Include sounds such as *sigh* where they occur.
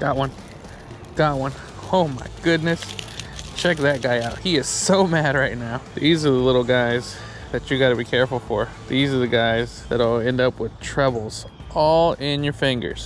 Got one. Got one. Oh my goodness. Check that guy out. He is so *laughs* mad right now. These are the little guys that you gotta be careful for. These are the guys that'll end up with trebles all in your fingers.